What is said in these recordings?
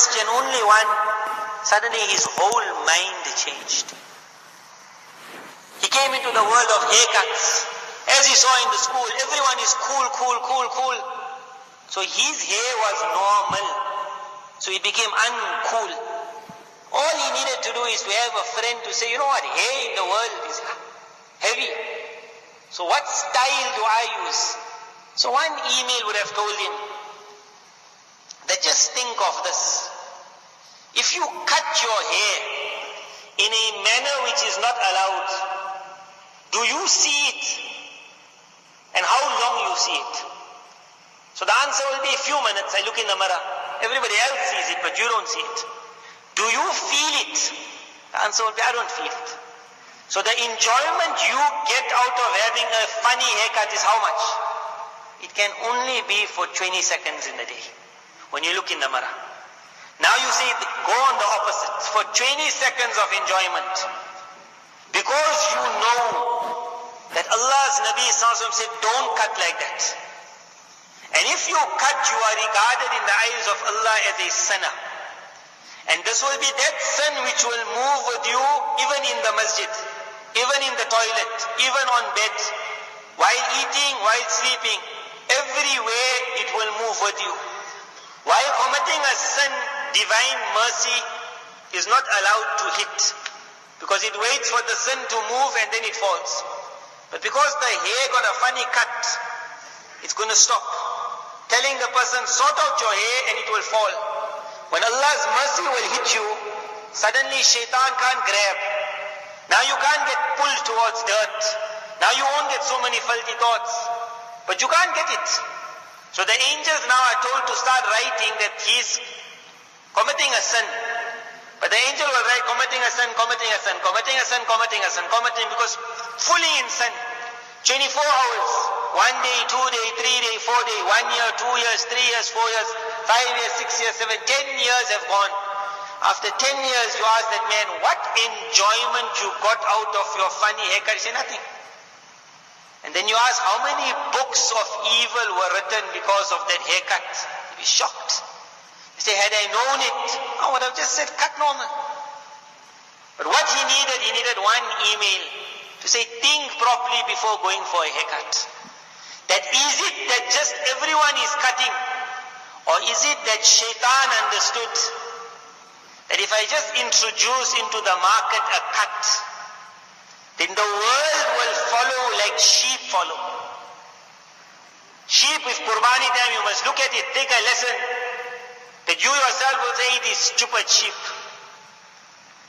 question, only one. Suddenly his whole mind changed. He came into the world of haircuts. As he saw in the school, everyone is cool, cool, cool, cool. So his hair was normal. So he became uncool. All he needed to do is to have a friend to say, you know what, hair in the world is heavy. So what style do I use? So one email would have told him that just think of this. If you cut your hair in a manner which is not allowed, do you see it? And how long you see it? So the answer will be a few minutes. I look in the mirror. Everybody else sees it, but you don't see it. Do you feel it? The answer will be, I don't feel it. So the enjoyment you get out of having a funny haircut is how much? It can only be for 20 seconds in the day. When you look in the mirror. Now you see, go on the opposite. For 20 seconds of enjoyment. Because you know that Allah's Nabi said, don't cut like that. And if you cut, you are regarded in the eyes of Allah as a sinner. And this will be that sin which will move with you even in the masjid, even in the toilet, even on bed, while eating, while sleeping. Everywhere it will move with you. While committing a sin, divine mercy is not allowed to hit. Because it waits for the sin to move and then it falls. But because the hair got a funny cut, it's going to stop. Telling the person, sort out your hair and it will fall. When Allah's mercy will hit you, suddenly shaitan can't grab. Now you can't get pulled towards dirt. Now you won't get so many filthy thoughts. But you can't get it. So the angels now are told to start writing that he's committing a sin. But the angel will write committing a sin, committing a sin, committing a sin, committing a sin, committing because fully in sin. 24 hours. One day, two day, three day, four day, one year, two years, three years, four years, five years, six years, seven, ten years have gone. After ten years, you ask that man, what enjoyment you got out of your funny haircut? He say, nothing. And then you ask how many books of evil were written because of that haircut. You'll be shocked. Say, had I known it, I would have just said, cut normal. But what he needed, he needed one email to say, think properly before going for a haircut. That is it that just everyone is cutting? Or is it that shaitan understood that if I just introduce into the market a cut, then the world will follow like sheep follow. Sheep with Qurbani time, you must look at it, take a lesson. That you yourself will say, these stupid sheep.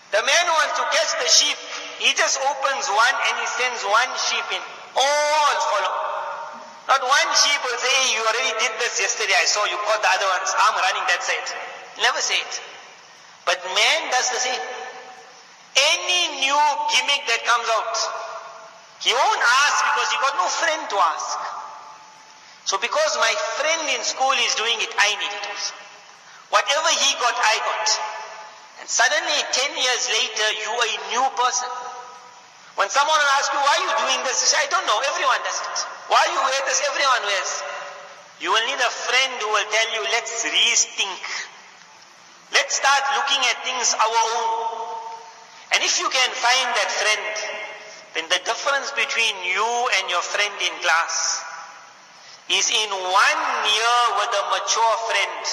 The man wants to catch the sheep, he just opens one and he sends one sheep in. All follow. Not one sheep will say, you already did this yesterday, I saw you caught the other ones, I'm running that side. Never say it. But man does the same. Any new gimmick that comes out, he won't ask because he got no friend to ask. So because my friend in school is doing it, I need it also. Whatever he got, I got. And suddenly, 10 years later, you are a new person. When someone will ask you, why are you doing this? You say, I don't know, everyone does it. Why you wear this? Everyone wears. You will need a friend who will tell you, let's rethink. Let's start looking at things our own. And if you can find that friend, then the difference between you and your friend in class is in one year with a mature friend,